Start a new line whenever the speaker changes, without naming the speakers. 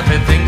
I've been thinking